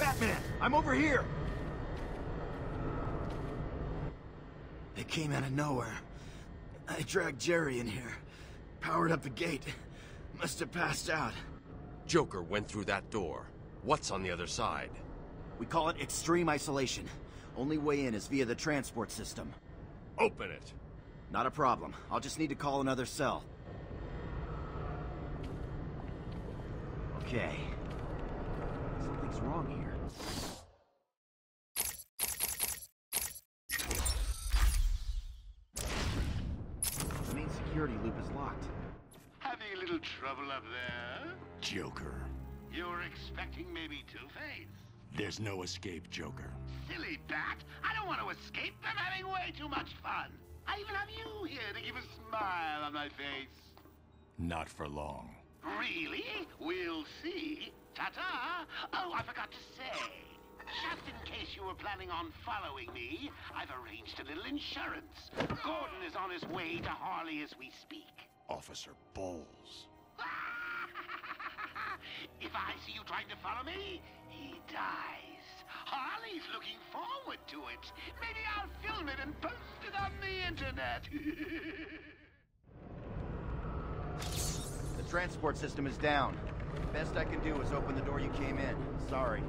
Batman, I'm over here! It came out of nowhere. I dragged Jerry in here. Powered up the gate. Must have passed out. Joker went through that door. What's on the other side? We call it extreme isolation. Only way in is via the transport system. Open it! Not a problem. I'll just need to call another cell. Okay. Something's wrong here. The main security loop is locked. Having a little trouble up there? Joker. You're expecting maybe Two-Face? There's no escape, Joker. Silly bat! I don't want to escape. I'm having way too much fun. I even have you here to keep a smile on my face. Not for long. Really? We'll see. Ta-ta! Oh, I forgot to say. Just in case you were planning on following me, I've arranged a little insurance. Gordon is on his way to Harley as we speak. Officer Bowles. if I see you trying to follow me, he dies. Harley's looking forward to it. Maybe I'll film it and post it on the internet. The transport system is down. Best I can do is open the door you came in. Sorry.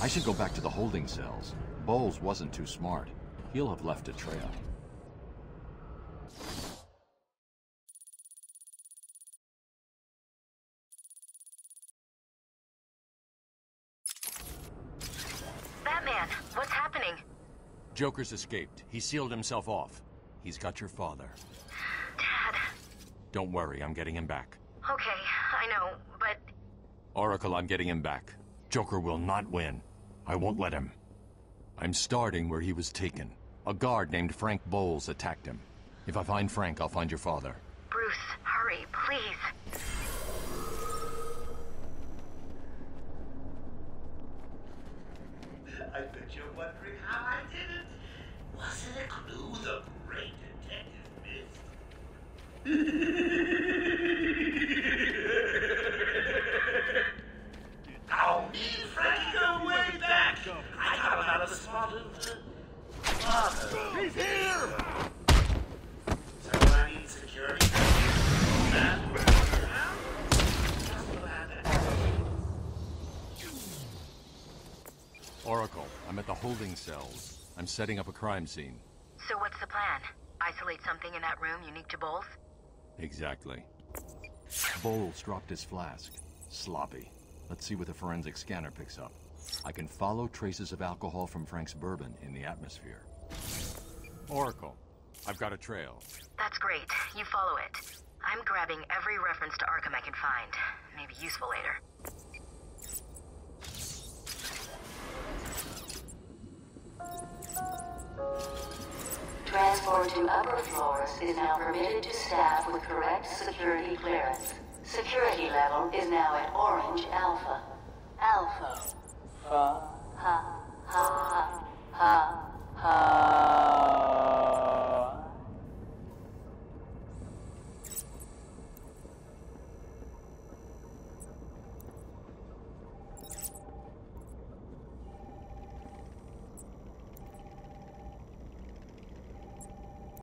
I should go back to the holding cells. Bowles wasn't too smart. He'll have left a trail. Batman, what's happening? Joker's escaped. He sealed himself off. He's got your father. Dad. Don't worry, I'm getting him back. Okay, I know, but Oracle, I'm getting him back. Joker will not win. I won't let him. I'm starting where he was taken. A guard named Frank Bowles attacked him. If I find Frank, I'll find your father. Bruce, hurry, please. I bet you're wondering how I did it. Wasn't it a clue the great detective missed? oh, me and Frankie go way back. I got him out of the spot of uh, father. He's here! So I need security. That Oracle, I'm at the holding cells. I'm setting up a crime scene. So what's the plan? Isolate something in that room unique to Bowles? Exactly. Bowles dropped his flask. Sloppy. Let's see what the forensic scanner picks up. I can follow traces of alcohol from Frank's bourbon in the atmosphere. Oracle, I've got a trail. That's great. You follow it. I'm grabbing every reference to Arkham I can find. Maybe useful later. To upper floors is now permitted to staff with correct security clearance. Security level is now at Orange Alpha. Alpha. Ha, ha, ha, ha, ha.